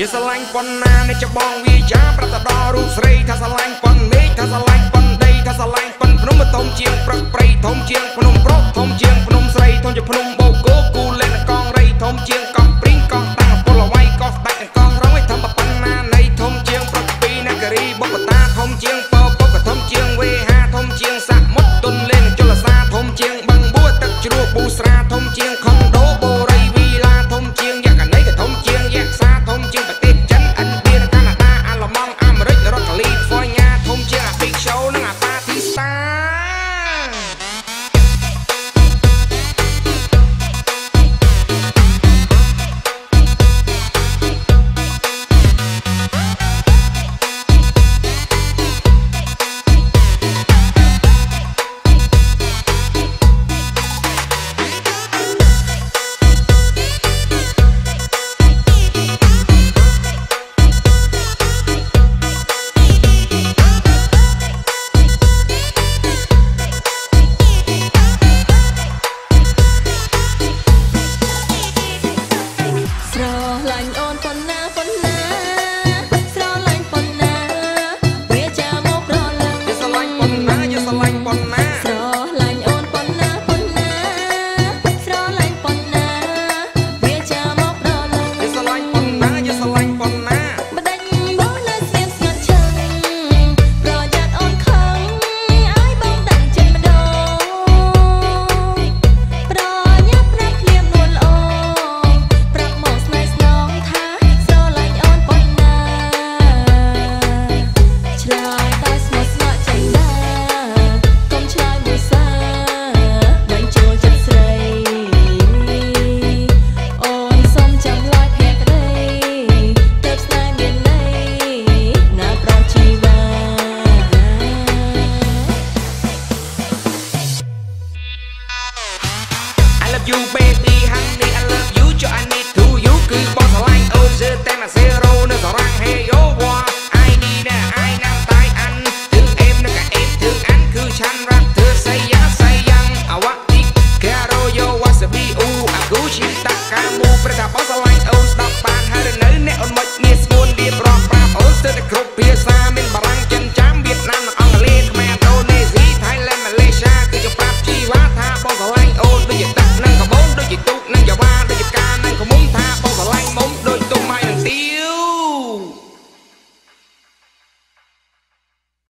ជាស្រឡាញ់ប៉ុណ្ណានៃច្បងវាយ៉ាប្រតដល់រូបស្រីថាស្រឡាញ់ប៉ុណ្ណា you baby honey I love you cho I need to you គឺបងស្រឡាញ់អូន zero តែមក zero នៅសរាំង hey yo boy